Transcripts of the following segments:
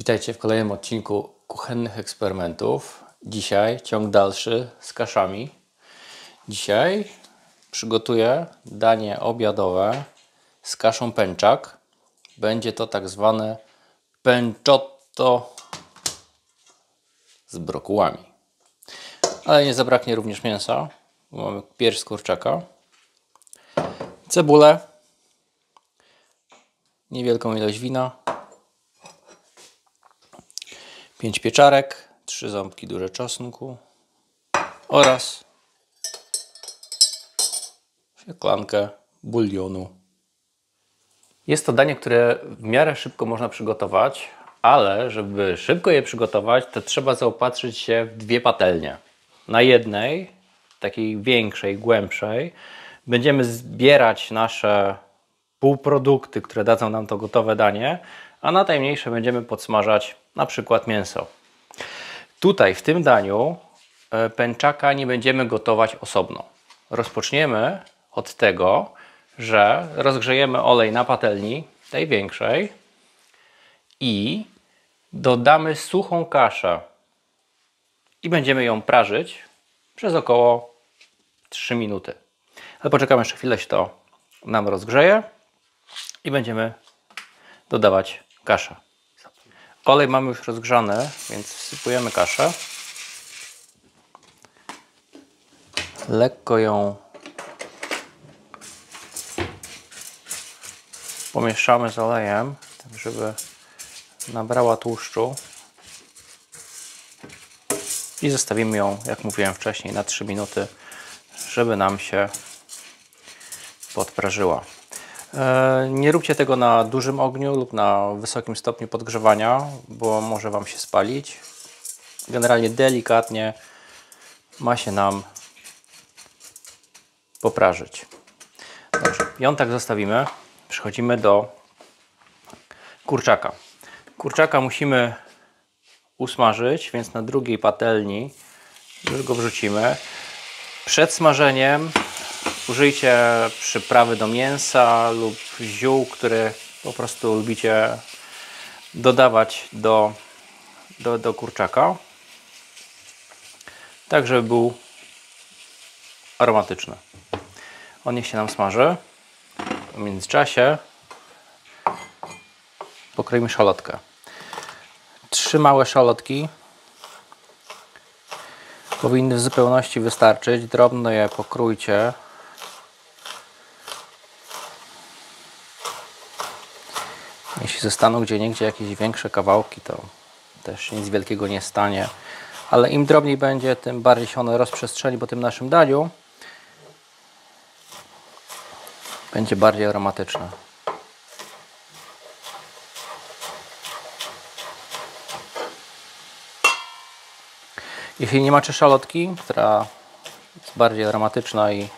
Witajcie w kolejnym odcinku kuchennych eksperymentów. Dzisiaj ciąg dalszy z kaszami. Dzisiaj przygotuję danie obiadowe z kaszą pęczak. Będzie to tak zwane pęczotto z brokułami. Ale nie zabraknie również mięsa. Mamy pierś z kurczaka, cebulę, niewielką ilość wina, 5 pieczarek, 3 ząbki duże czosnku oraz szklankę bulionu. Jest to danie, które w miarę szybko można przygotować, ale żeby szybko je przygotować, to trzeba zaopatrzyć się w dwie patelnie. Na jednej, takiej większej, głębszej, będziemy zbierać nasze półprodukty, które dadzą nam to gotowe danie, a na tej mniejszej będziemy podsmażać na przykład mięso. Tutaj w tym daniu e, pęczaka nie będziemy gotować osobno. Rozpoczniemy od tego, że rozgrzejemy olej na patelni, tej większej i dodamy suchą kaszę i będziemy ją prażyć przez około 3 minuty. Ale poczekamy jeszcze chwilę, się to nam rozgrzeje i będziemy dodawać kaszę. Olej mamy już rozgrzany, więc wsypujemy kaszę. Lekko ją pomieszamy z olejem, tak żeby nabrała tłuszczu. I zostawimy ją, jak mówiłem wcześniej, na 3 minuty, żeby nam się podprażyła. E, nie róbcie tego na dużym ogniu lub na wysokim stopniu podgrzewania, bo może Wam się spalić. Generalnie delikatnie ma się nam poprażyć. Dobrze, ją tak zostawimy. Przechodzimy do kurczaka. Kurczaka musimy usmażyć, więc na drugiej patelni już go wrzucimy. Przed smażeniem użyjcie przyprawy do mięsa lub ziół, które po prostu lubicie dodawać do, do, do kurczaka. Tak, żeby był aromatyczny. On niech się nam smaży. W międzyczasie pokroimy szalotkę. Trzy małe szalotki powinny w zupełności wystarczyć. Drobno je pokrójcie. Jeśli zostaną gdzie niegdzie jakieś większe kawałki, to też nic wielkiego nie stanie. Ale im drobniej będzie, tym bardziej się one rozprzestrzeni po tym naszym daniu. Będzie bardziej aromatyczne. Jeśli nie macie szalotki, która jest bardziej aromatyczna i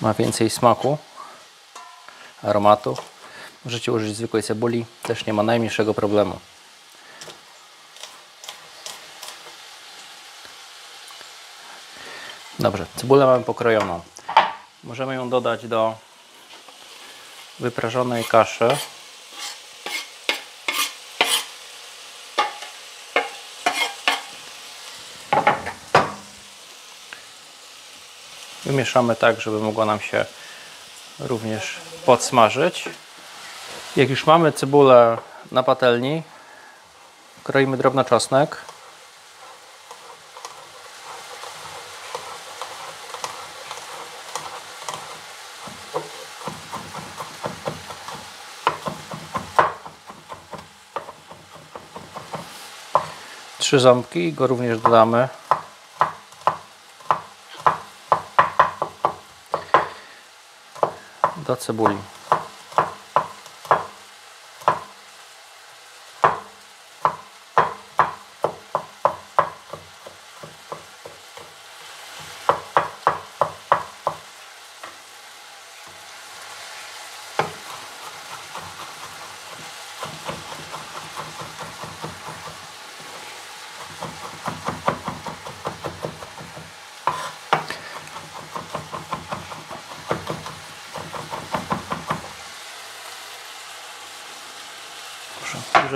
ma więcej smaku, aromatu, możecie użyć zwykłej cebuli, też nie ma najmniejszego problemu. Dobrze, cebulę mamy pokrojoną. Możemy ją dodać do wyprażonej kaszy. Wymieszamy tak, żeby mogła nam się również podsmażyć. Jak już mamy cebulę na patelni, kroimy drobno czosnek. Trzy ząbki, go również dodamy. Do cebuli.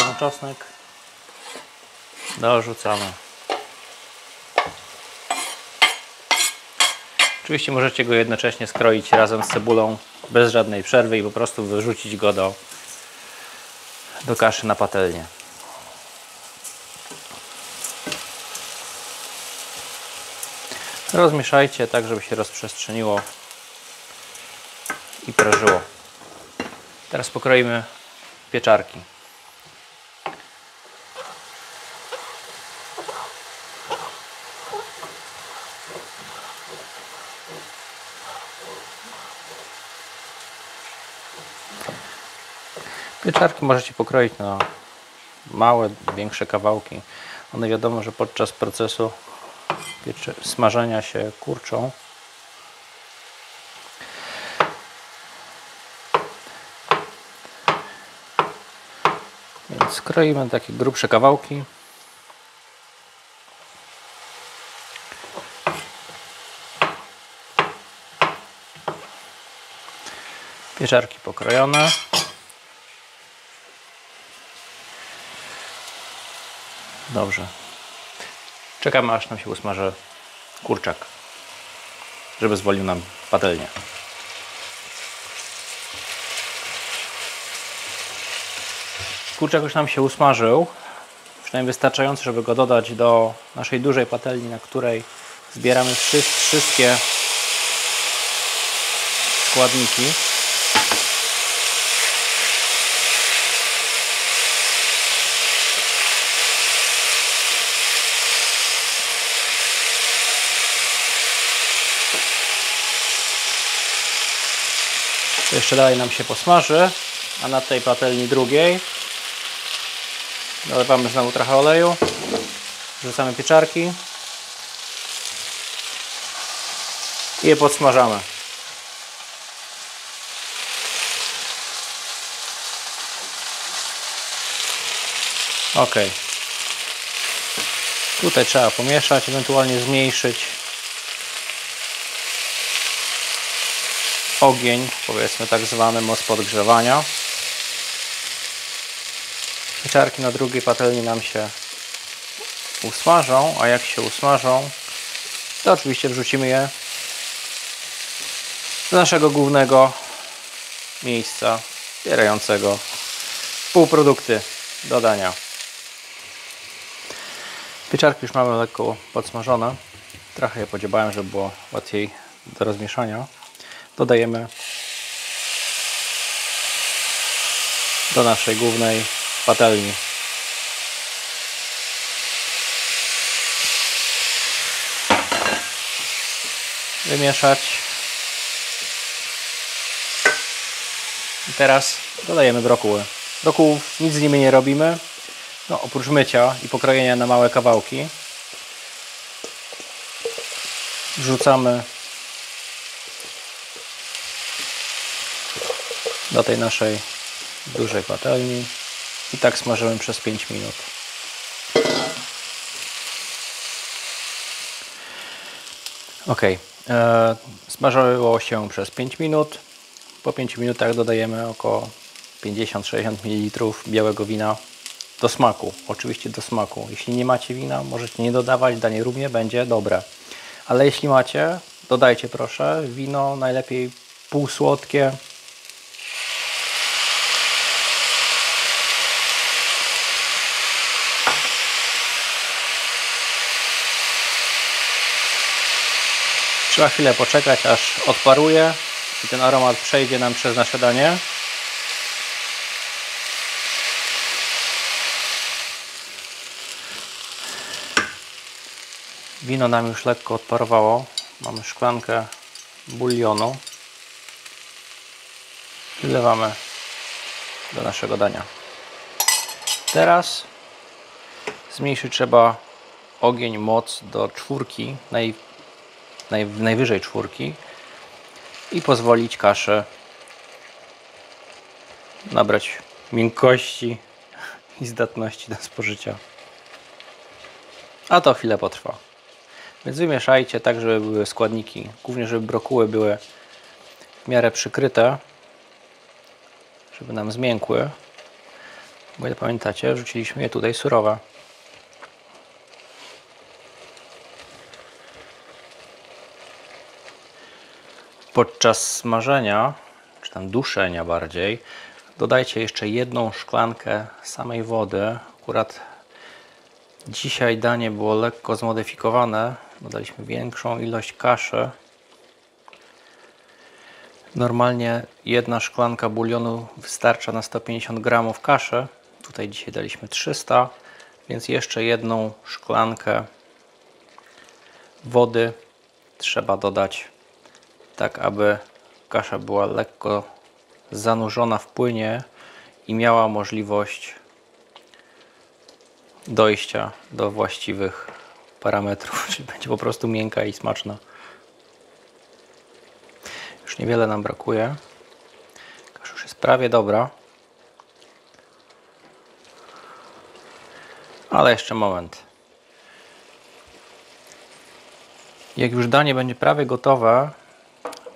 Bierzemy czosnek. Dorzucamy. Oczywiście możecie go jednocześnie skroić razem z cebulą bez żadnej przerwy i po prostu wyrzucić go do, do kaszy na patelnię. Rozmieszajcie tak, żeby się rozprzestrzeniło i prażyło. Teraz pokroimy pieczarki. Pieczarki możecie pokroić na małe, większe kawałki. One wiadomo, że podczas procesu smażenia się kurczą. Więc skroimy takie grubsze kawałki. Pieczarki pokrojone. Dobrze. Czekamy aż nam się usmaży kurczak, żeby zwolił nam patelnię. Kurczak już nam się usmażył, przynajmniej wystarczająco, żeby go dodać do naszej dużej patelni, na której zbieramy wszystkie składniki. To jeszcze dalej nam się posmaży, a na tej patelni drugiej dolewamy znowu trochę oleju, wrzucamy pieczarki i je podsmażamy. Ok. Tutaj trzeba pomieszać, ewentualnie zmniejszyć ogień, powiedzmy tak zwany moc podgrzewania. Pieczarki na drugiej patelni nam się usmażą, a jak się usmażą, to oczywiście wrzucimy je do naszego głównego miejsca zbierającego półprodukty do dania. Pieczarki już mamy lekko podsmażone. Trochę je podziebałem, żeby było łatwiej do rozmieszania dodajemy do naszej głównej patelni. Wymieszać. I teraz dodajemy brokuły. Brokułów nic z nimi nie robimy. No, oprócz mycia i pokrojenia na małe kawałki. Wrzucamy do tej naszej dużej patelni i tak smażymy przez 5 minut. Ok, e, smażyło się przez 5 minut. Po 5 minutach dodajemy około 50-60 ml białego wina do smaku. Oczywiście do smaku. Jeśli nie macie wina, możecie nie dodawać, danie równie będzie dobre. Ale jeśli macie, dodajcie proszę. Wino najlepiej półsłodkie, Trzeba chwilę poczekać, aż odparuje i ten aromat przejdzie nam przez nasze danie. Wino nam już lekko odparowało. Mamy szklankę bulionu. Wlewamy do naszego dania. Teraz zmniejszyć trzeba ogień, moc do czwórki, naj, najwyżej czwórki i pozwolić kaszę nabrać miękkości i zdatności do spożycia. A to chwilę potrwa. Więc wymieszajcie tak, żeby były składniki, głównie żeby brokuły były w miarę przykryte, żeby nam zmiękły. Bo jak pamiętacie, wrzuciliśmy je tutaj surowe. Podczas smażenia, czy tam duszenia bardziej, dodajcie jeszcze jedną szklankę samej wody. Akurat dzisiaj danie było lekko zmodyfikowane. Dodaliśmy większą ilość kaszy. Normalnie jedna szklanka bulionu wystarcza na 150 gramów kaszy. Tutaj dzisiaj daliśmy 300, więc jeszcze jedną szklankę wody trzeba dodać, tak aby kasza była lekko zanurzona w płynie i miała możliwość dojścia do właściwych parametrów, czyli będzie po prostu miękka i smaczna. Już niewiele nam brakuje. Kasza już jest prawie dobra. Ale jeszcze moment. Jak już danie będzie prawie gotowe,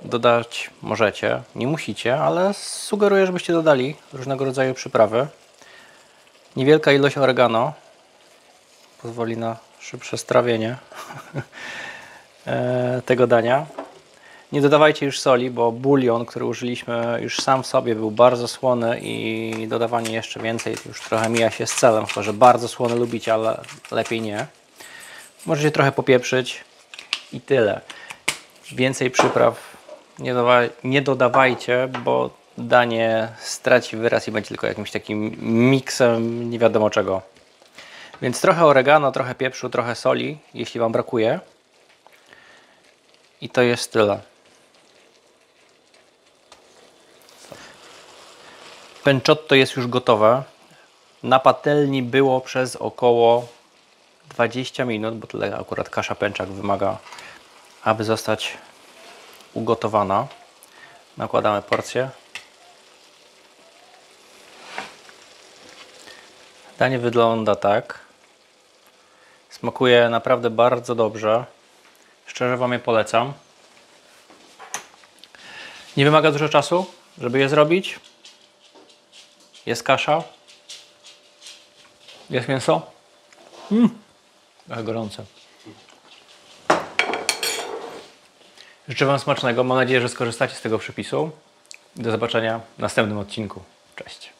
dodać możecie. Nie musicie, ale sugeruję, żebyście dodali różnego rodzaju przyprawy. Niewielka ilość oregano pozwoli na szybsze strawienie e, tego dania. Nie dodawajcie już soli, bo bulion, który użyliśmy już sam w sobie był bardzo słony i dodawanie jeszcze więcej już trochę mija się z celem, chyba że bardzo słony lubicie, ale lepiej nie. Możecie trochę popieprzyć i tyle. Więcej przypraw nie, nie dodawajcie, bo danie straci wyraz i będzie tylko jakimś takim miksem nie wiadomo czego. Więc trochę oregano, trochę pieprzu, trochę soli, jeśli Wam brakuje. I to jest tyle. Pencotto jest już gotowe. Na patelni było przez około 20 minut, bo tyle akurat kasza pęczak wymaga, aby zostać ugotowana. Nakładamy porcję. Danie wygląda tak. Smakuje naprawdę bardzo dobrze. Szczerze Wam je polecam. Nie wymaga dużo czasu, żeby je zrobić. Jest kasza. Jest mięso. Mm. Trochę gorące. Życzę Wam smacznego. Mam nadzieję, że skorzystacie z tego przepisu. Do zobaczenia w następnym odcinku. Cześć.